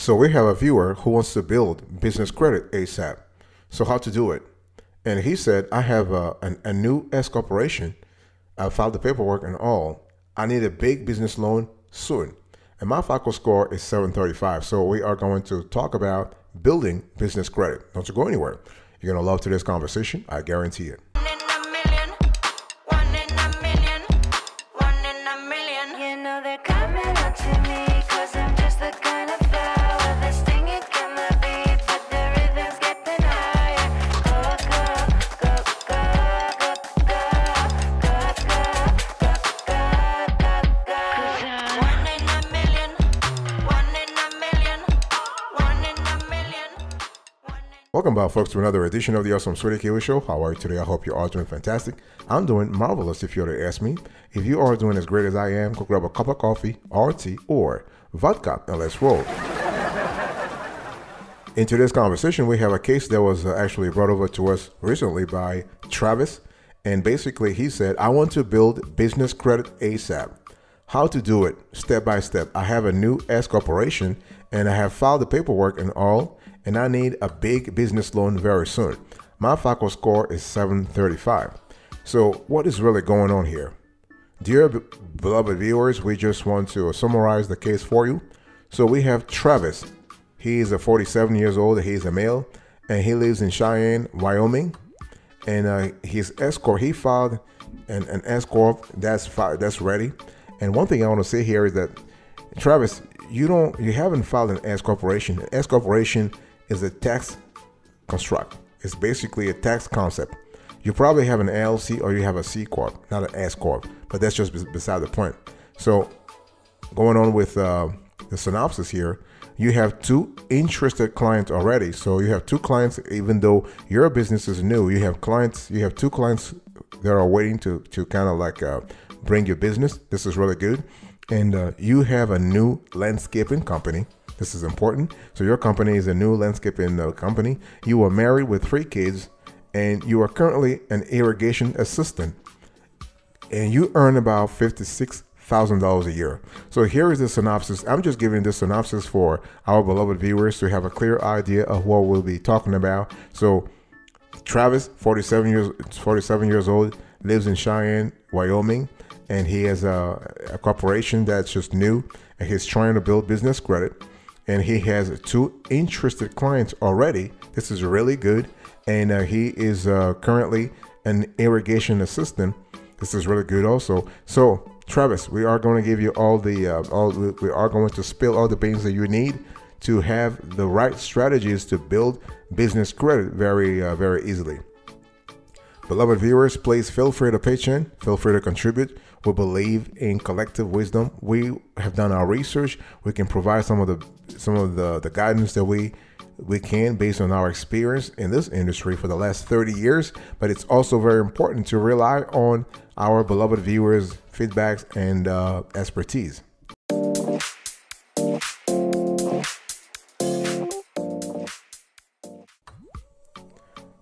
So we have a viewer who wants to build business credit ASAP. So how to do it? And he said, I have a, a, a new S corporation. I filed the paperwork and all. I need a big business loan soon. And my FICO score is 735. So we are going to talk about building business credit. Don't you go anywhere. You're going to love today's conversation. I guarantee it. Welcome back, folks, to another edition of the Awesome S'witty Kiwi Show. How are you today? I hope you are doing fantastic. I'm doing marvelous if you were to ask me. If you are doing as great as I am, go grab a cup of coffee, or tea, or vodka, and let's roll. In today's conversation, we have a case that was uh, actually brought over to us recently by Travis. And basically, he said, I want to build business credit ASAP. How to do it step by step. I have a new S corporation and I have filed the paperwork and all and I need a big business loan very soon. My FICO score is 735. So, what is really going on here? Dear beloved viewers, we just want to summarize the case for you. So, we have Travis. He is a 47 years old. He's a male, and he lives in Cheyenne, Wyoming. And uh, his S corp, he filed an, an S corp that's that's ready. And one thing I want to say here is that Travis, you don't, you haven't filed an S corporation. S corporation is a tax construct. It's basically a tax concept. You probably have an LLC or you have a C corp, not an S corp, but that's just beside the point. So, going on with uh, the synopsis here, you have two interested clients already. So you have two clients, even though your business is new. You have clients. You have two clients that are waiting to to kind of like uh, bring your business. This is really good, and uh, you have a new landscaping company this is important. So your company is a new landscaping uh, company. You are married with three kids, and you are currently an irrigation assistant, and you earn about fifty-six thousand dollars a year. So here is the synopsis. I'm just giving this synopsis for our beloved viewers to have a clear idea of what we'll be talking about. So Travis, 47 years 47 years old, lives in Cheyenne, Wyoming, and he has a, a corporation that's just new, and he's trying to build business credit and he has two interested clients already. This is really good. And uh, he is uh, currently an irrigation assistant. This is really good also. So, Travis, we are going to give you all the uh, all we are going to spill all the beans that you need to have the right strategies to build business credit very uh, very easily. Beloved viewers, please feel free to pitch in, feel free to contribute. We believe in collective wisdom. We have done our research. We can provide some of the some of the, the guidance that we we can based on our experience in this industry for the last 30 years. But it's also very important to rely on our beloved viewers' feedbacks and uh, expertise.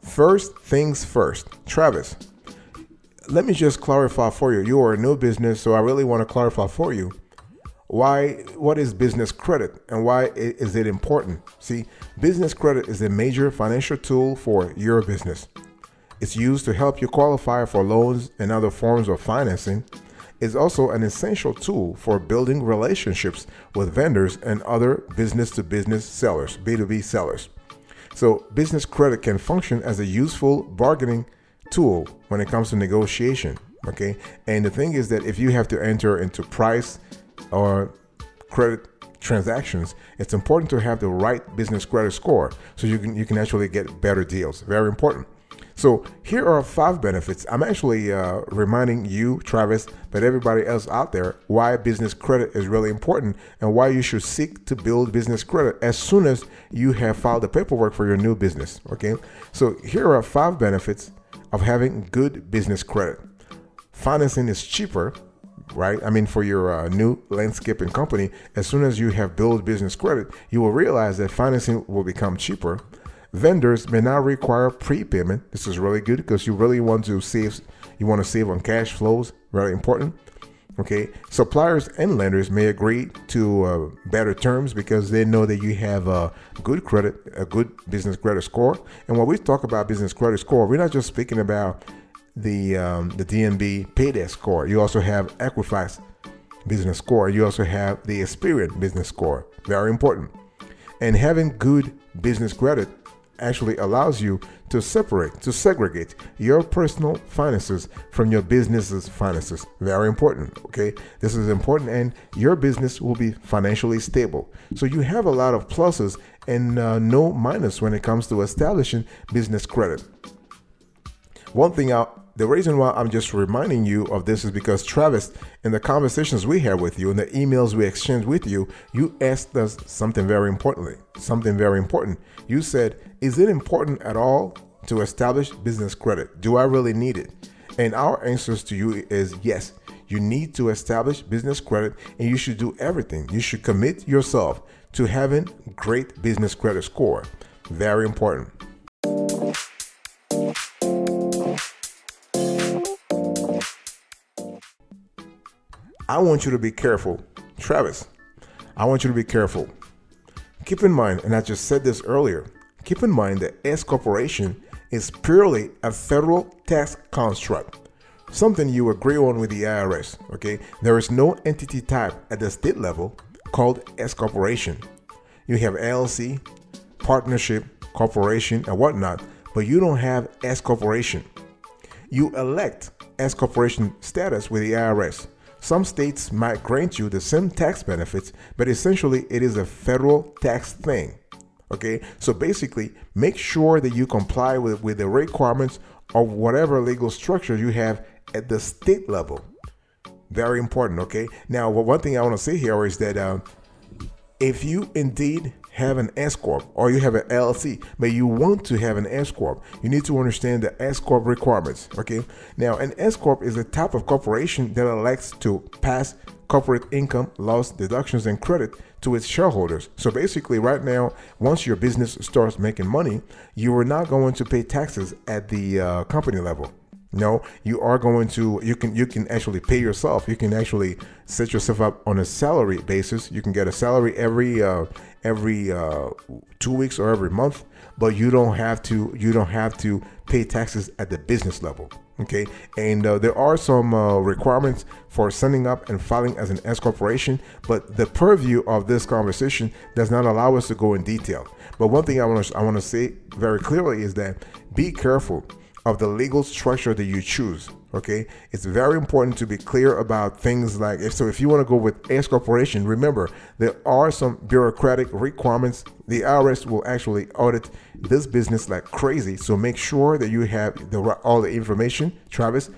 First things first, Travis, let me just clarify for you. You are a new business, so I really want to clarify for you why what is business credit and why is it important see business credit is a major financial tool for your business it's used to help you qualify for loans and other forms of financing it's also an essential tool for building relationships with vendors and other business to business sellers b2b sellers so business credit can function as a useful bargaining tool when it comes to negotiation. Okay. And the thing is that if you have to enter into price or credit transactions, it's important to have the right business credit score so you can you can actually get better deals. Very important. So here are five benefits. I'm actually uh, reminding you, Travis, but everybody else out there, why business credit is really important and why you should seek to build business credit as soon as you have filed the paperwork for your new business. Okay. So here are five benefits of having good business credit. Financing is cheaper, right? I mean, for your uh, new landscaping company, as soon as you have built business credit, you will realize that financing will become cheaper. Vendors may not require prepayment. This is really good because you really want to save. You want to save on cash flows. Very important. Okay, suppliers and lenders may agree to uh, better terms because they know that you have a good credit, a good business credit score. And when we talk about business credit score, we're not just speaking about the um, the DNB Paydex score. You also have Equifax business score. You also have the Experian business score. Very important. And having good business credit actually allows you to separate, to segregate your personal finances from your business's finances. Very important, okay? This is important, and your business will be financially stable. So you have a lot of pluses and uh, no minus when it comes to establishing business credit. One thing I the reason why I'm just reminding you of this is because Travis, in the conversations we had with you, in the emails we exchanged with you, you asked us something very importantly, something very important. You said, Is it important at all to establish business credit? Do I really need it? And our answers to you is yes. You need to establish business credit and you should do everything. You should commit yourself to having great business credit score. Very important. I want you to be careful. Travis, I want you to be careful. Keep in mind, and I just said this earlier, keep in mind that S Corporation is purely a federal tax construct, something you agree on with the IRS. Okay, there is no entity type at the state level called S Corporation. You have LLC, partnership, corporation, and whatnot, but you don't have S Corporation. You elect S Corporation status with the IRS. Some states might grant you the same tax benefits, but essentially it is a federal tax thing. Okay, so basically, make sure that you comply with, with the requirements of whatever legal structure you have at the state level. Very important. Okay, now, one thing I want to say here is that um, if you indeed have an S corp or you have an LLC, but you want to have an S corp, you need to understand the S corp requirements. Okay. Now, an S corp is a type of corporation that elects to pass corporate income, loss, deductions, and credit to its shareholders. So basically, right now, once your business starts making money, you are not going to pay taxes at the uh, company level. No, you are going to you can you can actually pay yourself. You can actually set yourself up on a salary basis. You can get a salary every uh, every uh, two weeks or every month, but you don't have to you don't have to pay taxes at the business level. Okay, and uh, there are some uh, requirements for signing up and filing as an S corporation, but the purview of this conversation does not allow us to go in detail. But one thing I want to I want to say very clearly is that be careful of the legal structure that you choose. Okay, it's very important to be clear about things like if so. If you want to go with S corporation, remember there are some bureaucratic requirements. The IRS will actually audit this business like crazy. So make sure that you have the all the information. Travis,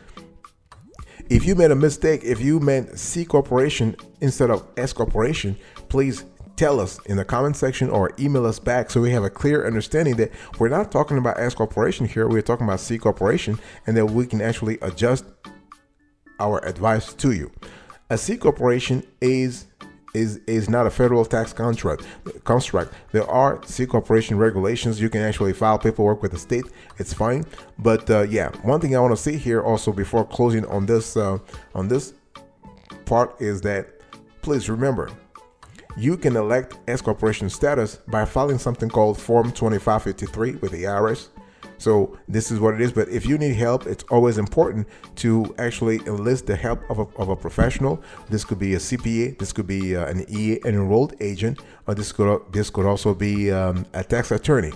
if you made a mistake, if you meant C corporation instead of S corporation, please tell us in the comment section or email us back so we have a clear understanding that we're not talking about S corporation here, we're talking about C corporation, and that we can actually adjust our advice to you. A C corporation is is is not a federal tax contract construct. There are C corporation regulations. You can actually file paperwork with the state. It's fine. But uh, yeah, one thing I want to say here also before closing on this uh, on this part is that please remember you can elect S corporation status by filing something called Form 2553 with the IRS. So this is what it is. But if you need help, it's always important to actually enlist the help of a, of a professional. This could be a CPA, this could be uh, an EA, an enrolled agent, or this could this could also be um, a tax attorney.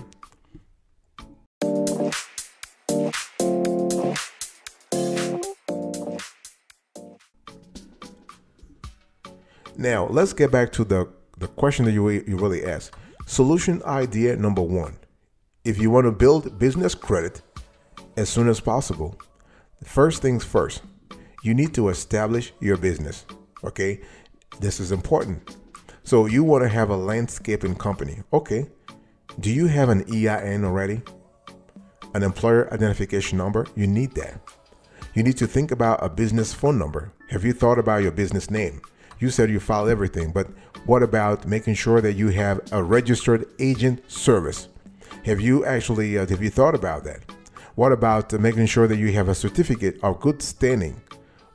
Now, let's get back to the, the question that you, you really asked. Solution idea number one if you want to build business credit as soon as possible, first things first, you need to establish your business. Okay, this is important. So, you want to have a landscaping company. Okay, do you have an EIN already? An employer identification number? You need that. You need to think about a business phone number. Have you thought about your business name? You said you file everything, but what about making sure that you have a registered agent service? Have you actually uh, have you thought about that? What about uh, making sure that you have a certificate of good standing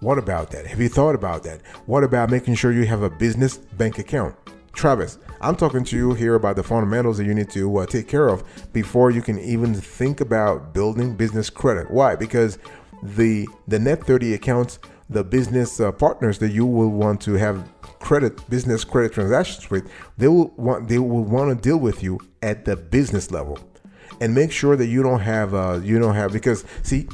What about that? Have you thought about that? What about making sure you have a business bank account? Travis, I'm talking to you here about the fundamentals that you need to uh, take care of before you can even think about building business credit. Why? Because the the net 30 accounts, the business uh, partners that you will want to have credit business credit transactions with, they will want they will want to deal with you at the business level, and make sure that you don't have uh, you don't have because see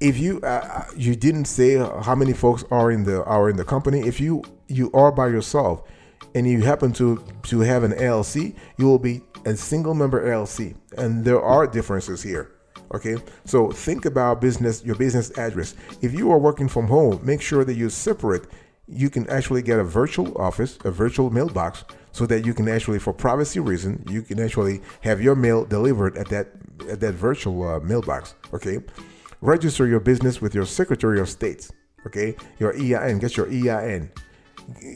if you uh, you didn't say how many folks are in the are in the company if you you are by yourself and you happen to to have an LLC you will be a single member LLC and there are differences here okay so think about business your business address if you are working from home make sure that you separate you can actually get a virtual office, a virtual mailbox, so that you can actually, for privacy reason, you can actually have your mail delivered at that at that virtual uh, mailbox. Okay, register your business with your Secretary of State. Okay, your EIN, get your EIN.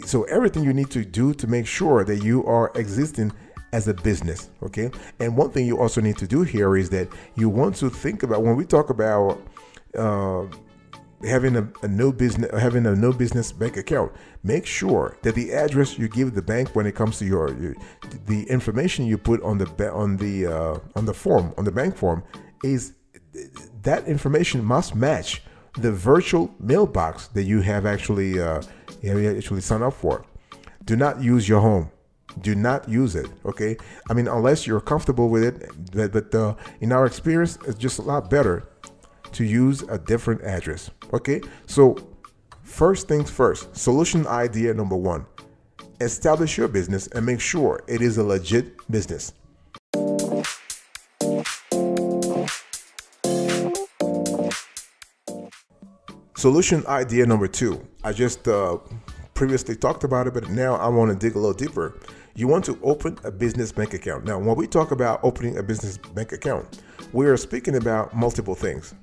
So everything you need to do to make sure that you are existing as a business. Okay, and one thing you also need to do here is that you want to think about when we talk about uh, having a, a, no business having a no business bank account make sure that the address you give the bank when it comes to your, your the information you put on the on the uh, on the form on the bank form is that information must match the virtual mailbox that you have actually uh, you have actually signed up for do not use your home do not use it okay i mean unless you're comfortable with it but, but uh, in our experience it's just a lot better to use a different address. Okay, so first things first, solution idea number one establish your business and make sure it is a legit business. Solution idea number two. I just uh, previously talked about it, but now I want to dig a little deeper. You want to open a business bank account. Now, when we talk about opening a business bank account, we are speaking about multiple things.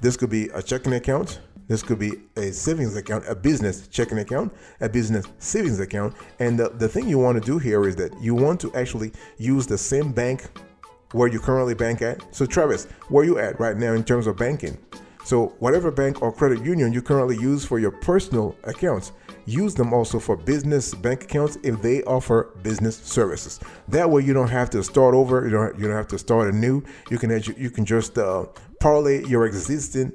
This could be a checking account. This could be a savings account, a business checking account, a business savings account. And the, the thing you want to do here is that you want to actually use the same bank where you currently bank at. So, Travis, where you at right now in terms of banking? So, whatever bank or credit union you currently use for your personal accounts, use them also for business bank accounts if they offer business services. That way, you don't have to start over. You don't. You don't have to start anew. You can you can just uh, parlay your existing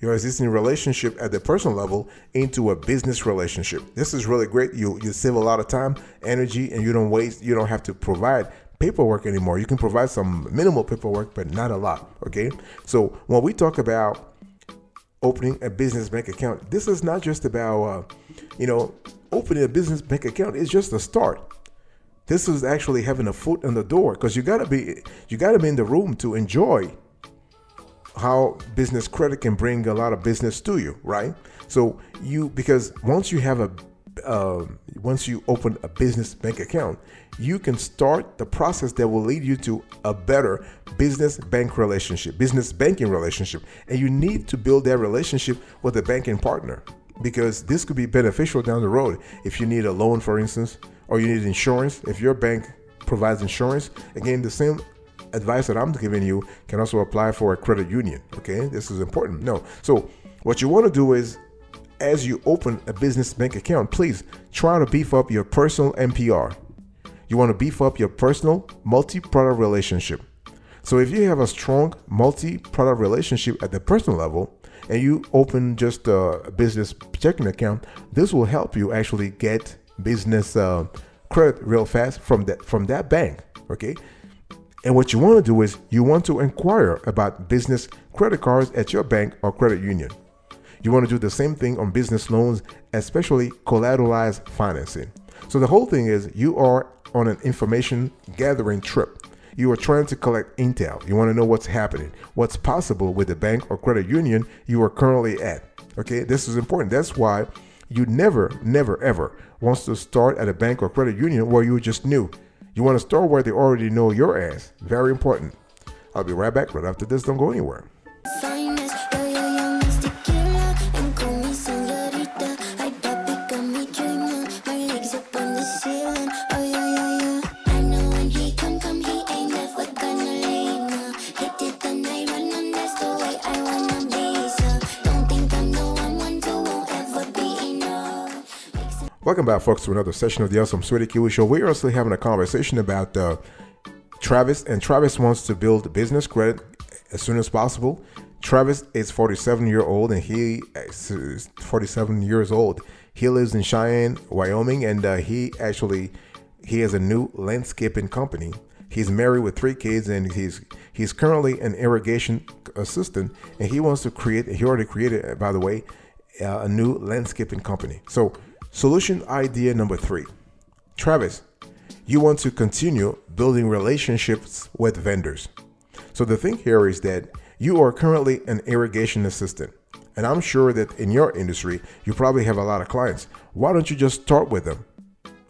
your existing relationship at the personal level into a business relationship. This is really great. You you save a lot of time, energy, and you don't waste. You don't have to provide paperwork anymore. You can provide some minimal paperwork, but not a lot. Okay. So when we talk about opening a business bank account, this is not just about uh, you know opening a business bank account. It's just a start. This is actually having a foot in the door because you gotta be you gotta be in the room to enjoy how business credit can bring a lot of business to you, right? So you because once you have a uh, once you open a business bank account, you can start the process that will lead you to a better business bank relationship, business banking relationship. And you need to build that relationship with a banking partner because this could be beneficial down the road. If you need a loan, for instance, or you need insurance, if your bank provides insurance, again, the same advice that I'm giving you can also apply for a credit union. Okay, this is important. No, so what you want to do is as you open a business bank account, please try to beef up your personal MPR. You want to beef up your personal multi product relationship. So, if you have a strong multi product relationship at the personal level and you open just a business checking account, this will help you actually get business uh, credit real fast from that from that bank. Okay, and what you want to do is you want to inquire about business credit cards at your bank or credit union. You want to do the same thing on business loans, especially collateralized financing. So the whole thing is you are on an information gathering trip. You are trying to collect intel. You want to know what's happening, what's possible with the bank or credit union you are currently at. Okay, this is important. That's why you never, never, ever wants to start at a bank or credit union where you just new. You want to start where they already know your ass. Very important. I'll be right back right after this. Don't go anywhere. Welcome back, folks, to another session of the Awesome S'witty Kiwi Show. We're also having a conversation about uh, Travis, and Travis wants to build business credit as soon as possible. Travis is 47 year old, and he is 47 years old. He lives in Cheyenne, Wyoming, and uh, he actually he has a new landscaping company. He's married with three kids, and he's he's currently an irrigation assistant, and he wants to create. He already created, by the way, uh, a new landscaping company. So Solution idea number three Travis, you want to continue building relationships with vendors. So the thing here is that you are currently an irrigation assistant. And I'm sure that in your industry, you probably have a lot of clients. Why don't you just start with them?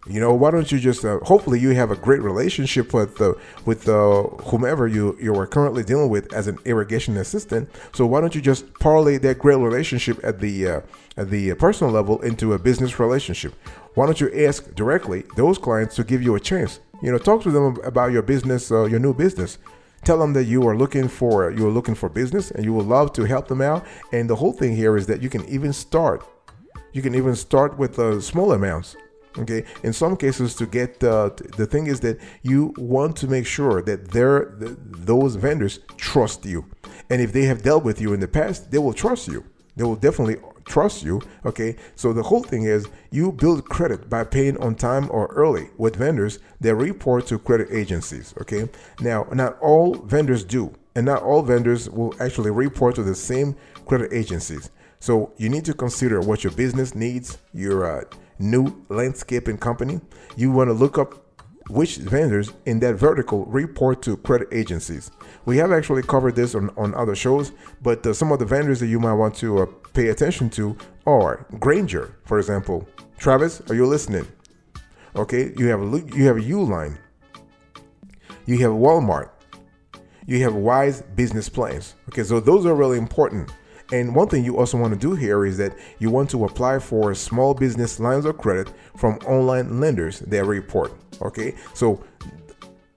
You know, why don't you just? Uh, hopefully, you have a great relationship with uh, with uh, whomever you you are currently dealing with as an irrigation assistant. So why don't you just parlay that great relationship at the uh, at the personal level into a business relationship? Why don't you ask directly those clients to give you a chance? You know, talk to them about your business, uh, your new business. Tell them that you are looking for you are looking for business, and you would love to help them out. And the whole thing here is that you can even start. You can even start with uh, small amounts okay? In some cases to get uh, the thing is that you want to make sure that they're those vendors trust you. And if they have dealt with you in the past they will trust you. They will definitely trust you okay? So the whole thing is you build credit by paying on time or early with vendors that report to credit agencies okay? Now not all vendors do and not all vendors will actually report to the same credit agencies. So you need to consider what your business needs your uh, new landscaping company, you want to look up which vendors in that vertical report to credit agencies. We have actually covered this on, on other shows, but uh, some of the vendors that you might want to uh, pay attention to are Grainger, for example. Travis, are you listening? Okay, you have a you have Uline, you have Walmart, you have Wise Business Plans. Okay, so those are really important. And one thing you also want to do here is that you want to apply for small business lines of credit from online lenders that report. Okay, so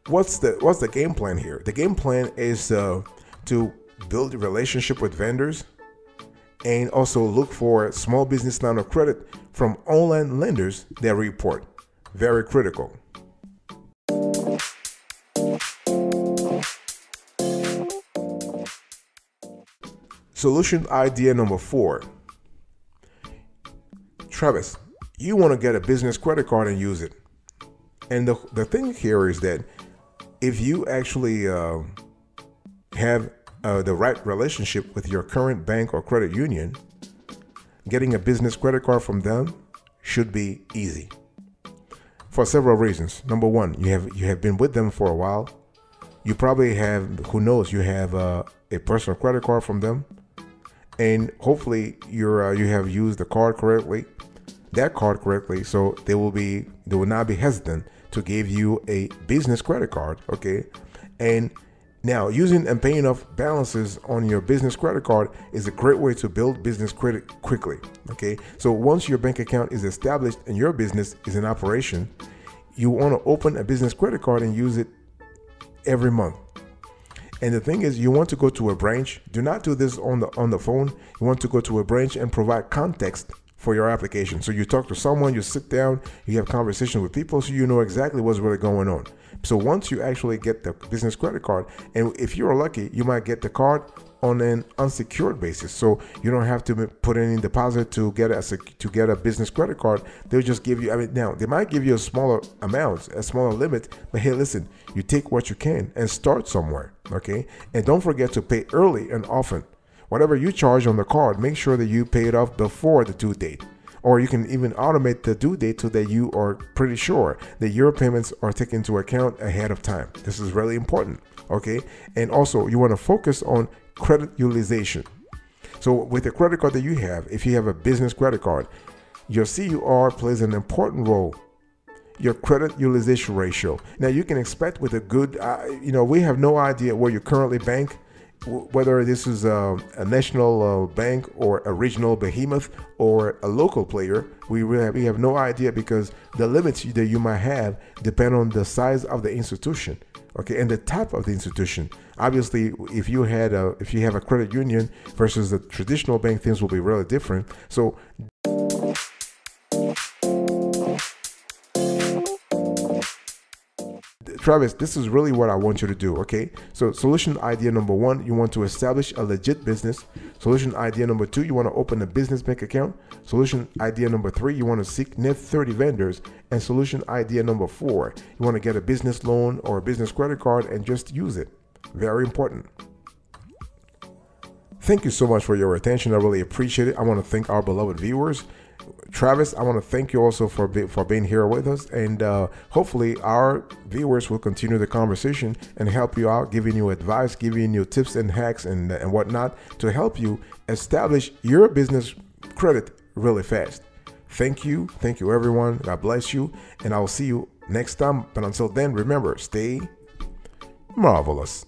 what's the what's the game plan here? The game plan is uh, to build a relationship with vendors and also look for small business line of credit from online lenders that report. Very critical. Solution idea number four Travis, you want to get a business credit card and use it. And the, the thing here is that if you actually uh, have uh, the right relationship with your current bank or credit union, getting a business credit card from them should be easy for several reasons. Number one, you have you have been with them for a while. You probably have, who knows, you have uh, a personal credit card from them and hopefully you're uh, you have used the card correctly that card correctly. So they will be they will not be hesitant to give you a business credit card okay? And now using and paying off balances on your business credit card is a great way to build business credit quickly okay? So once your bank account is established and your business is in operation you want to open a business credit card and use it every month and the thing is, you want to go to a branch. Do not do this on the on the phone. You want to go to a branch and provide context for your application. So you talk to someone, you sit down, you have conversation with people, so you know exactly what's really going on. So once you actually get the business credit card, and if you're lucky, you might get the card on an unsecured basis. So you don't have to put any deposit to get a to get a business credit card. They'll just give you. I mean, now they might give you a smaller amount, a smaller limit. But hey, listen, you take what you can and start somewhere. Okay, and don't forget to pay early and often. Whatever you charge on the card, make sure that you pay it off before the due date or you can even automate the due date so that you are pretty sure that your payments are taken into account ahead of time. This is really important, okay? And also, you want to focus on credit utilization. So, with the credit card that you have, if you have a business credit card, your CUR plays an important role. Your credit utilization ratio. Now, you can expect with a good, uh, you know, we have no idea where you currently bank, whether this is a, a national uh, bank or a regional behemoth or a local player. We really have, we have no idea because the limits that you might have depend on the size of the institution okay and the type of the institution. Obviously if you had a if you have a credit union versus the traditional bank things will be really different. So Travis, this is really what I want you to do. Okay. So, solution idea number one, you want to establish a legit business. Solution idea number two, you want to open a business bank account. Solution idea number three, you want to seek net 30 vendors. And solution idea number four, you want to get a business loan or a business credit card and just use it. Very important. Thank you so much for your attention. I really appreciate it. I want to thank our beloved viewers. Travis, I want to thank you also for be, for being here with us, and uh, hopefully our viewers will continue the conversation and help you out, giving you advice, giving you tips and hacks and and whatnot to help you establish your business credit really fast. Thank you, thank you everyone. God bless you, and I'll see you next time. But until then, remember, stay marvelous.